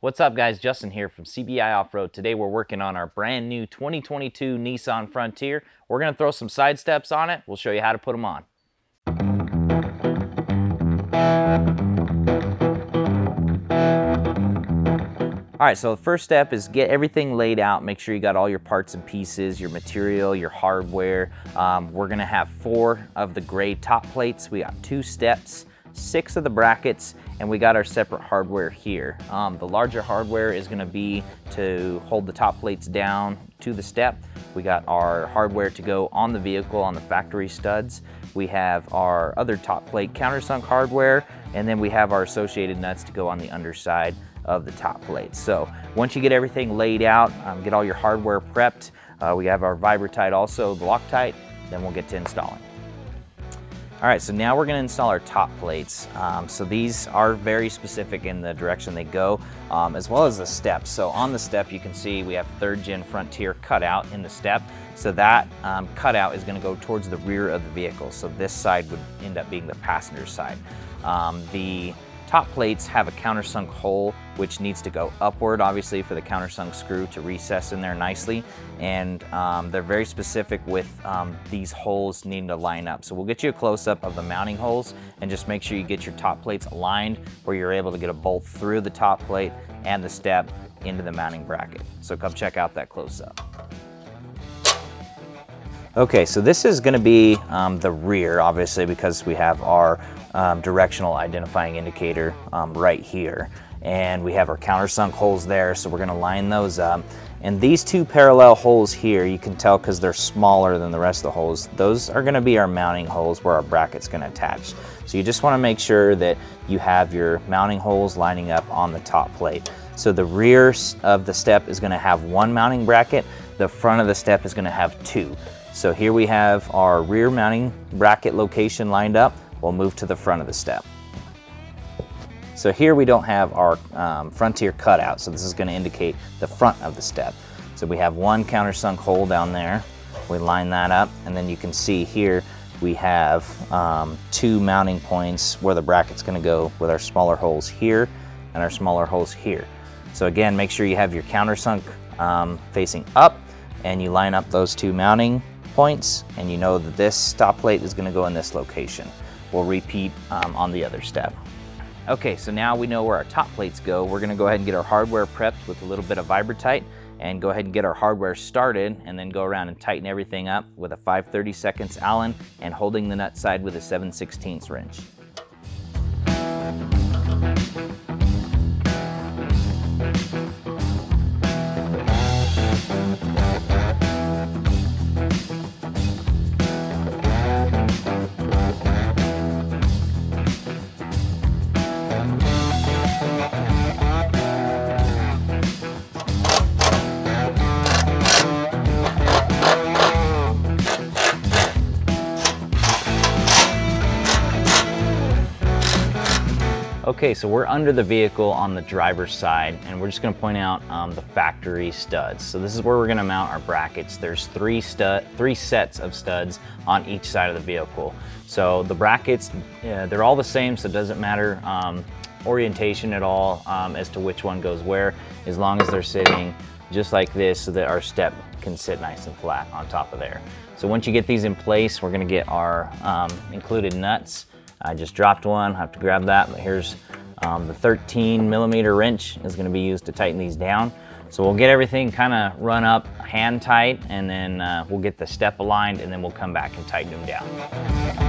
What's up guys, Justin here from CBI Off-Road. Today we're working on our brand new 2022 Nissan Frontier. We're gonna throw some side steps on it. We'll show you how to put them on. All right, so the first step is get everything laid out. Make sure you got all your parts and pieces, your material, your hardware. Um, we're gonna have four of the gray top plates. We got two steps, six of the brackets, and we got our separate hardware here. Um, the larger hardware is gonna be to hold the top plates down to the step. We got our hardware to go on the vehicle on the factory studs. We have our other top plate countersunk hardware, and then we have our associated nuts to go on the underside of the top plates. So once you get everything laid out, um, get all your hardware prepped, uh, we have our Vibratite also, the Loctite, then we'll get to installing. All right, so now we're gonna install our top plates. Um, so these are very specific in the direction they go, um, as well as the steps. So on the step, you can see we have third gen Frontier cutout in the step. So that um, cutout is gonna go towards the rear of the vehicle. So this side would end up being the passenger side. Um, the Top plates have a countersunk hole which needs to go upward obviously for the countersunk screw to recess in there nicely and um, they're very specific with um, these holes needing to line up. So we'll get you a close-up of the mounting holes and just make sure you get your top plates aligned where you're able to get a bolt through the top plate and the step into the mounting bracket. So come check out that close-up. Okay, so this is gonna be um, the rear, obviously, because we have our um, directional identifying indicator um, right here. And we have our countersunk holes there, so we're gonna line those up. And these two parallel holes here, you can tell because they're smaller than the rest of the holes, those are gonna be our mounting holes where our bracket's gonna attach. So you just wanna make sure that you have your mounting holes lining up on the top plate. So the rear of the step is gonna have one mounting bracket, the front of the step is gonna have two. So here we have our rear mounting bracket location lined up. We'll move to the front of the step. So here we don't have our um, Frontier cutout, so this is gonna indicate the front of the step. So we have one countersunk hole down there. We line that up, and then you can see here we have um, two mounting points where the bracket's gonna go with our smaller holes here and our smaller holes here. So again, make sure you have your countersunk um, facing up and you line up those two mounting points and you know that this stop plate is gonna go in this location. We'll repeat um, on the other step. Okay, so now we know where our top plates go. We're gonna go ahead and get our hardware prepped with a little bit of Vibratite and go ahead and get our hardware started and then go around and tighten everything up with a 5 seconds Allen and holding the nut side with a 7 16 wrench. Okay, so we're under the vehicle on the driver's side and we're just gonna point out um, the factory studs. So this is where we're gonna mount our brackets. There's three, stud, three sets of studs on each side of the vehicle. So the brackets, they're all the same, so it doesn't matter um, orientation at all um, as to which one goes where, as long as they're sitting just like this so that our step can sit nice and flat on top of there. So once you get these in place, we're gonna get our um, included nuts I just dropped one, I have to grab that, but here's um, the 13 millimeter wrench is gonna be used to tighten these down. So we'll get everything kind of run up hand tight and then uh, we'll get the step aligned and then we'll come back and tighten them down.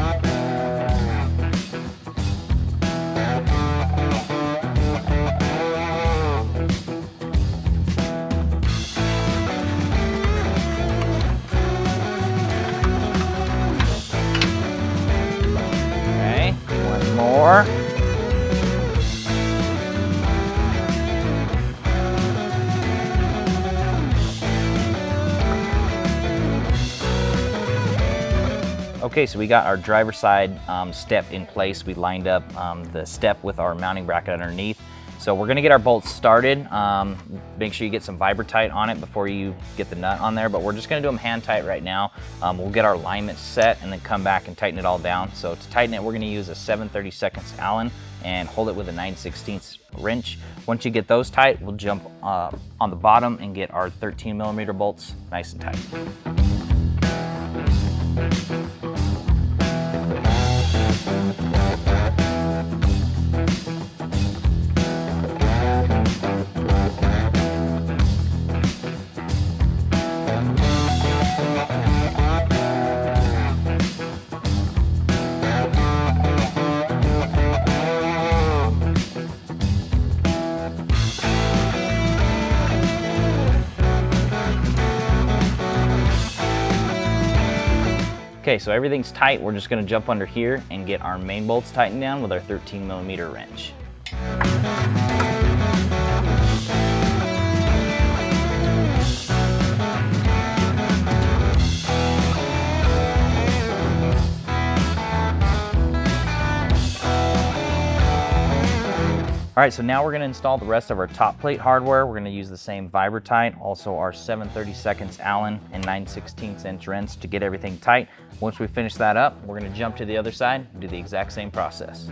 Okay, so we got our driver side um, step in place. We lined up um, the step with our mounting bracket underneath. So we're gonna get our bolts started. Um, make sure you get some Vibratite on it before you get the nut on there, but we're just gonna do them hand tight right now. Um, we'll get our alignment set and then come back and tighten it all down. So to tighten it, we're gonna use a 7 seconds Allen and hold it with a 9 16 wrench. Once you get those tight, we'll jump uh, on the bottom and get our 13 millimeter bolts nice and tight. Okay, so everything's tight. We're just gonna jump under here and get our main bolts tightened down with our 13 millimeter wrench. All right, so now we're gonna install the rest of our top plate hardware. We're gonna use the same Vibratite, also our 730 seconds Allen and 9 16 inch wrench to get everything tight. Once we finish that up, we're gonna jump to the other side and do the exact same process.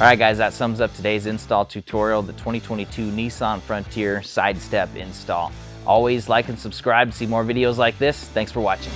All right guys, that sums up today's install tutorial, the 2022 Nissan Frontier Sidestep install. Always like and subscribe to see more videos like this. Thanks for watching.